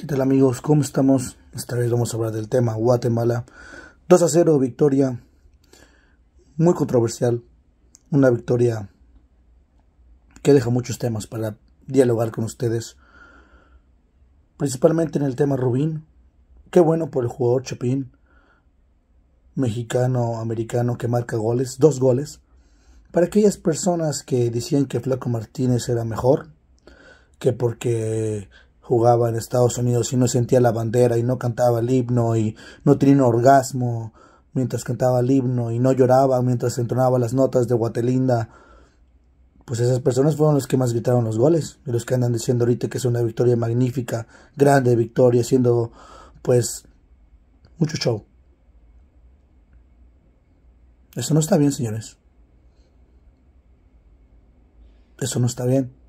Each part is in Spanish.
¿Qué tal amigos? ¿Cómo estamos? Esta vez vamos a hablar del tema Guatemala. 2 a 0, victoria muy controversial. Una victoria que deja muchos temas para dialogar con ustedes. Principalmente en el tema Rubín. Qué bueno por el jugador Chapín, mexicano-americano que marca goles, dos goles. Para aquellas personas que decían que Flaco Martínez era mejor, que porque jugaba en Estados Unidos y no sentía la bandera y no cantaba el himno y no tenía orgasmo mientras cantaba el himno y no lloraba mientras entonaba las notas de Guatelinda, pues esas personas fueron los que más gritaron los goles y los que andan diciendo ahorita que es una victoria magnífica, grande victoria, siendo pues mucho show. Eso no está bien, señores. Eso no está bien.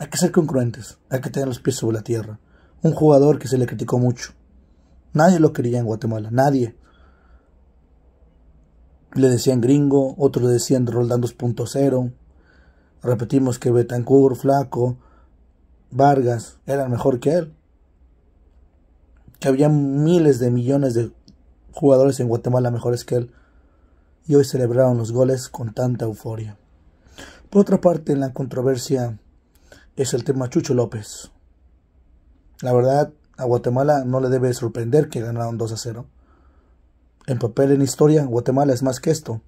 Hay que ser congruentes, hay que tener los pies sobre la tierra. Un jugador que se le criticó mucho. Nadie lo quería en Guatemala, nadie. Le decían gringo, otros le decían Roldán 2.0. Repetimos que Betancourt, Flaco, Vargas eran mejor que él. Que había miles de millones de jugadores en Guatemala mejores que él. Y hoy celebraron los goles con tanta euforia. Por otra parte, en la controversia es el tema Chucho López. La verdad, a Guatemala no le debe sorprender que ganaron 2 a 0. En papel, en historia, Guatemala es más que esto.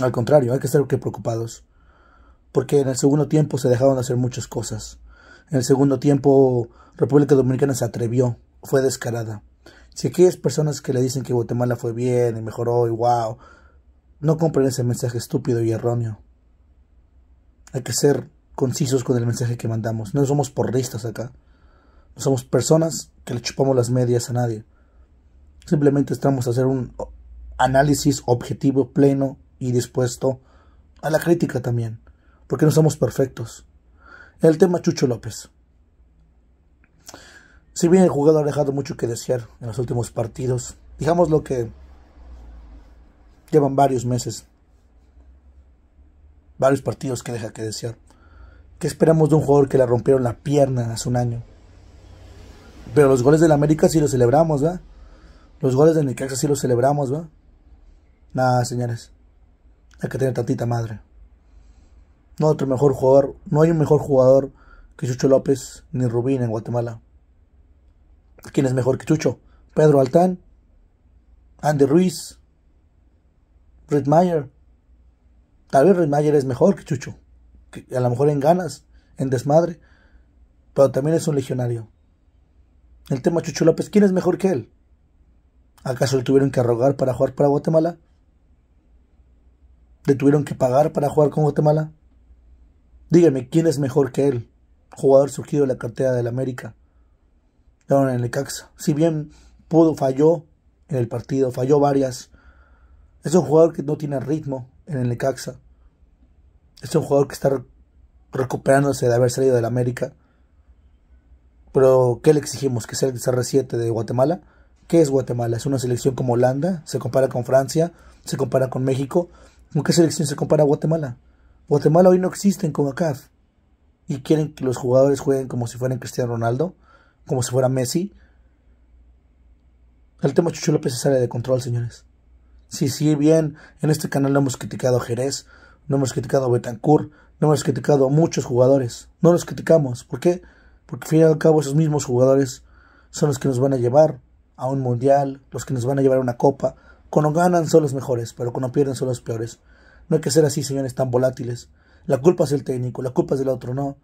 Al contrario, hay que estar preocupados. Porque en el segundo tiempo se dejaron de hacer muchas cosas. En el segundo tiempo, República Dominicana se atrevió, fue descarada. Si aquellas personas que le dicen que Guatemala fue bien y mejoró y wow, no compren ese mensaje estúpido y erróneo. Hay que ser concisos con el mensaje que mandamos. No somos porristas acá. No somos personas que le chupamos las medias a nadie. Simplemente estamos a hacer un análisis objetivo, pleno y dispuesto a la crítica también. Porque no somos perfectos. El tema Chucho López. Si bien el jugador ha dejado mucho que desear en los últimos partidos, digamos lo que llevan varios meses, varios partidos que deja que desear. ¿Qué esperamos de un jugador que le rompieron la pierna hace un año? Pero los goles del América sí los celebramos, ¿va? Los goles del Necaxa sí los celebramos, ¿va? Nada, señores. Hay que tener tantita madre. No otro mejor jugador, no hay un mejor jugador que Chucho López ni Rubín en Guatemala. ¿Quién es mejor que Chucho? Pedro Altán, Andy Ruiz, Red Mayer. Tal vez Red Mayer es mejor que Chucho a lo mejor en ganas, en desmadre, pero también es un legionario. El tema Chucho López, ¿quién es mejor que él? ¿Acaso le tuvieron que arrogar para jugar para Guatemala? ¿Le tuvieron que pagar para jugar con Guatemala? Dígame, ¿quién es mejor que él? Jugador surgido de la cartera del América. En el Caxa. Si bien pudo, falló en el partido, falló varias. Es un jugador que no tiene ritmo en el Necaxa. Es un jugador que está recuperándose de haber salido del América. Pero, ¿qué le exigimos? ¿Que sea el CR7 de Guatemala? ¿Qué es Guatemala? ¿Es una selección como Holanda? ¿Se compara con Francia? ¿Se compara con México? ¿Con qué selección se compara a Guatemala? Guatemala hoy no existe en CONCACAF. Y quieren que los jugadores jueguen como si fueran Cristiano Ronaldo, como si fuera Messi. El tema Chucho López se sale de control, señores. Sí, sí, bien, en este canal lo hemos criticado a Jerez, no hemos criticado a Betancourt, no hemos criticado a muchos jugadores. No los criticamos. ¿Por qué? Porque al fin y al cabo esos mismos jugadores son los que nos van a llevar a un mundial, los que nos van a llevar a una copa. Cuando ganan son los mejores, pero cuando pierden son los peores. No hay que ser así, señores, tan volátiles. La culpa es del técnico, la culpa es del otro, no.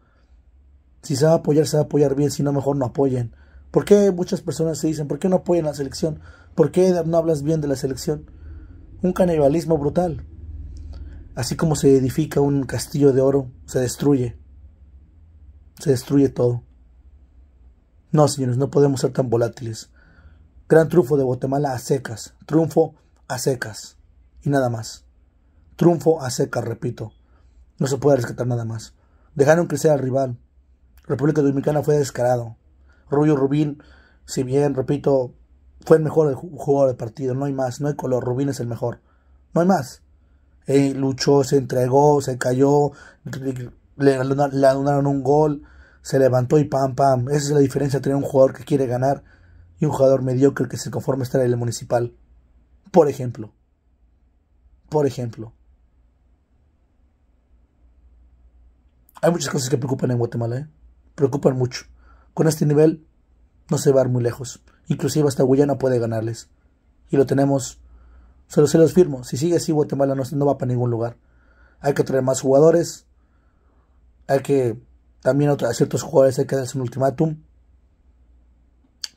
Si se va a apoyar, se va a apoyar bien, si no, mejor no apoyen. ¿Por qué muchas personas se dicen, ¿por qué no apoyan la selección? ¿Por qué no hablas bien de la selección? Un canibalismo brutal. Así como se edifica un castillo de oro, se destruye. Se destruye todo. No, señores, no podemos ser tan volátiles. Gran triunfo de Guatemala a secas. Triunfo a secas. Y nada más. Triunfo a secas, repito. No se puede rescatar nada más. Dejaron crecer al rival. República Dominicana fue descarado. Rubio Rubín, si bien, repito, fue el mejor jugador del partido. No hay más, no hay color. Rubín es el mejor. No hay más luchó, se entregó, se cayó, le, le, un gol, se levantó y pam, pam. Esa es la diferencia entre un jugador que quiere ganar y un jugador mediocre que se conforma a estar en el municipal. Por ejemplo. Por ejemplo. Hay muchas cosas que preocupan en Guatemala, ¿eh? Preocupan mucho. Con este nivel no se va a ir muy lejos. Inclusive hasta Guyana puede ganarles. Y lo tenemos. Los, se los firmo. Si sigue así, Guatemala no, no va para ningún lugar. Hay que traer más jugadores. Hay que también a ciertos jugadores hay que darles un ultimátum.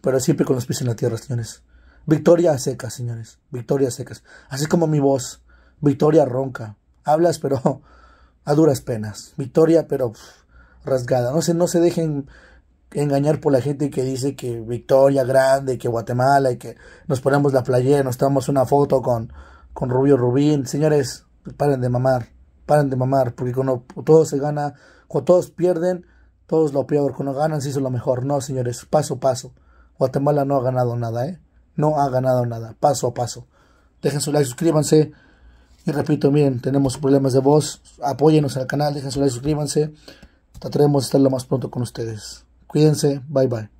Pero siempre con los pies en la tierra, señores. Victoria a secas, señores. Victoria secas. Así como mi voz. Victoria ronca. Hablas, pero a duras penas. Victoria, pero rasgada. No se, no se dejen engañar por la gente que dice que Victoria grande, que Guatemala y que nos ponemos la playera, nos tomamos una foto con, con Rubio Rubín. Señores, paren de mamar. Paren de mamar. Porque cuando todo se gana cuando todos pierden, todos lo peor. Cuando ganan, se hizo lo mejor. No, señores, paso a paso. Guatemala no ha ganado nada, ¿eh? No ha ganado nada, paso a paso. Dejen su like, suscríbanse. Y repito, miren, tenemos problemas de voz. Apóyenos al canal, dejen su like, suscríbanse. Trataremos de estar lo más pronto con ustedes. Cuídense, bye bye.